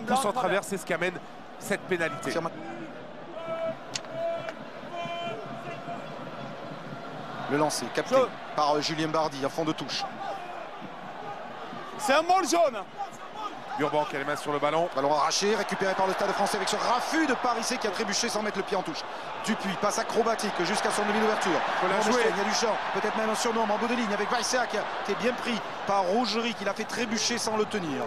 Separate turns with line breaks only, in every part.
qui pousse en travers, c'est ce qui amène cette pénalité.
Le lancer, capté par euh, Julien Bardi, à fond de touche.
C'est un mort jaune
Urban qui a les mains sur le ballon.
Ballon arraché, récupéré par le Stade français avec ce raffut de Parissé qui a trébuché sans mettre le pied en touche. Dupuis, passe acrobatique jusqu'à son demi d'ouverture. Il y a du champ, peut-être même un surnom en bout de ligne avec Vaïssa qui, qui, est bien pris par Rougerie qui l'a fait trébucher sans le tenir.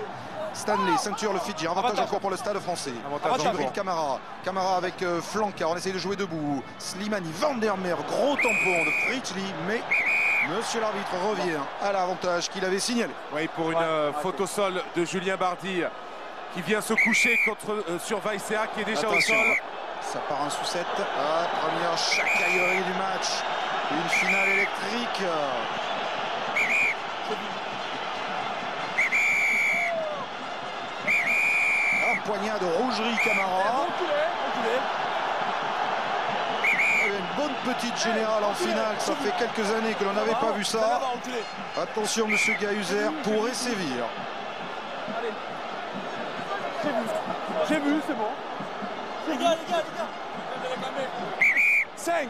Stanley, ceinture le Fidji, avantage encore pour le stade français. Avantage Camara, Camara avec euh, on essaye de jouer debout. Slimani, Vandermeer, gros tampon de Fritschli, mais Monsieur l'arbitre revient à l'avantage qu'il avait signalé.
Oui, pour une euh, photo sol de Julien Bardi qui vient se coucher contre, euh, sur Vaïséa qui est déjà au sol.
Ça part en sous-7. Ah, première chacaillerie du match. Une finale électrique. Poignard de rougerie Camara bonne petite générale en finale. Ça fait quelques années que l'on n'avait pas vu ça. Attention, monsieur Gahuzer pourrait sévir.
J'ai vu, c'est bon. Les gars, les gars, les gars. 5.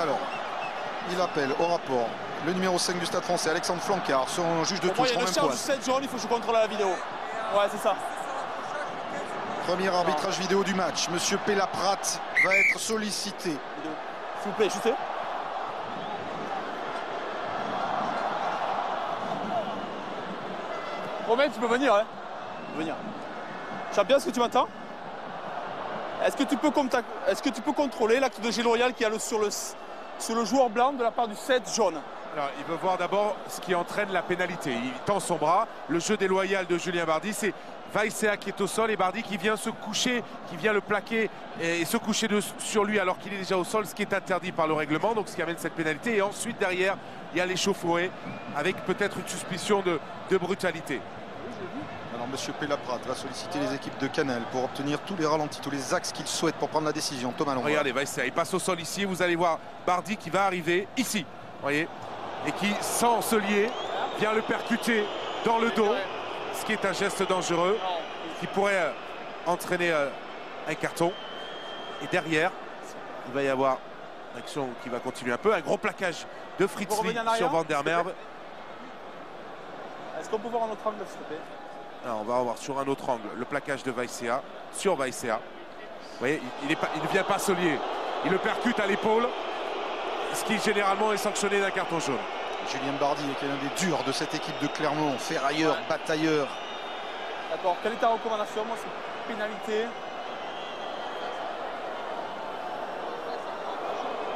Alors, il appelle au rapport le numéro 5 du Stade français, Alexandre Flancard, son juge de touche.
Il y a une charge 7 jaune, il faut que je contrôle la vidéo. Ouais, c'est ça.
Premier arbitrage vidéo du match. Monsieur Pellaprat va être sollicité.
S'il vous plaît. Romain, tu peux venir, hein Venir. Est-ce que tu m'entends Est-ce que, tu peux contrôler l'acte de G Loyal qui a sur, le, sur le joueur blanc de la part du 7 jaune
alors, il veut voir d'abord ce qui entraîne la pénalité. Il tend son bras. Le jeu déloyal de Julien Bardi, c'est Vaïséa qui est au sol et Bardi qui vient se coucher, qui vient le plaquer et se coucher sur lui alors qu'il est déjà au sol, ce qui est interdit par le règlement, donc ce qui amène cette pénalité. Et ensuite, derrière, il y a l'échauffourée avec peut-être une suspicion de, brutalité.
Alors, M. Pellaprat va solliciter les équipes de Canal pour obtenir tous les ralentis, tous les axes qu'il souhaite pour prendre la décision. Thomas.
Regardez, Vaïséa, il passe au sol ici. Vous allez voir Bardi qui va arriver ici. voyez Et qui, sans se lier, vient le percuter dans le dos ce qui est un geste dangereux qui pourrait euh, entraîner euh, un carton. Et derrière, il va y avoir une action qui va continuer un peu. Un gros plaquage de Fritzli sur Van der Merwe.
Est-ce qu'on peut voir un autre angle, s'il te plaît?
On va voir sur un autre angle le plaquage de Vaisea sur Vaisea. Vous voyez, il, il ne vient pas se lier. Il le percute à l'épaule, ce qui généralement est sanctionné d'un carton jaune.
Julien Bardi qui est l'un des durs de cette équipe de Clermont, ferrailleur, batailleur.
D'accord, quelle est ta recommandation Moi, c'est pénalité.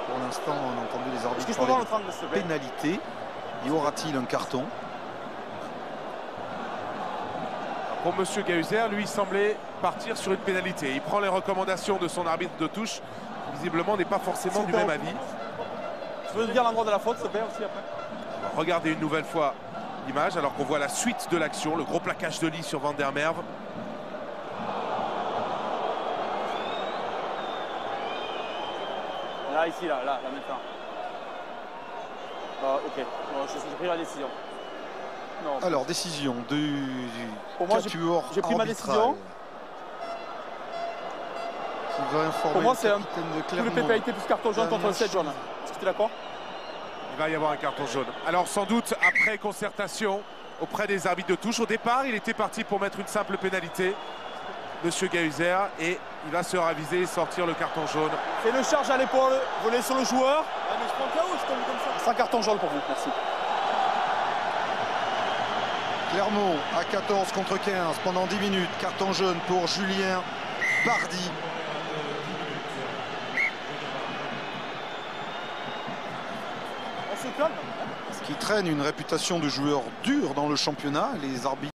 Pour l'instant, on a entendu les arbitres parler de pénalité. Y aura-t-il un carton?
Pour M. Gahuzer, lui, il semblait partir sur une pénalité. Il prend les recommandations de son arbitre de touche. Visiblement, n'est pas forcément du même avis.
Tu veux dire l'endroit de la faute, s'il te plaît, aussi après
Regardez une nouvelle fois l'image alors qu'on voit la suite de l'action, le gros plaquage de lit sur Van der Merwe.
Là, ici, là, là, là maintenant. Ah, ok, j'ai pris la décision.
Alors, décision du,
Pour moi, j'ai pris ma décision. Pour moi, c'est un pénalité plus carton jaune contre le 7 jaune. Est-ce que tu es d'accord?
Il va y avoir un carton jaune. Alors sans doute après concertation auprès des arbitres de touche. Au départ, il était parti pour mettre une simple pénalité, Monsieur Gahuzer, et il va se raviser et sortir le carton jaune.
C'est le charge à l'épaule, voler sur le joueur. Ah, mais je prends je comme ça. C'est un carton jaune pour vous, merci.
Clermont à 14 contre 15 pendant 10 minutes. Carton jaune pour Julien Bardi. Qui traîne une réputation de joueur dur dans le championnat. Les arbitres